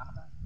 น้ำมัน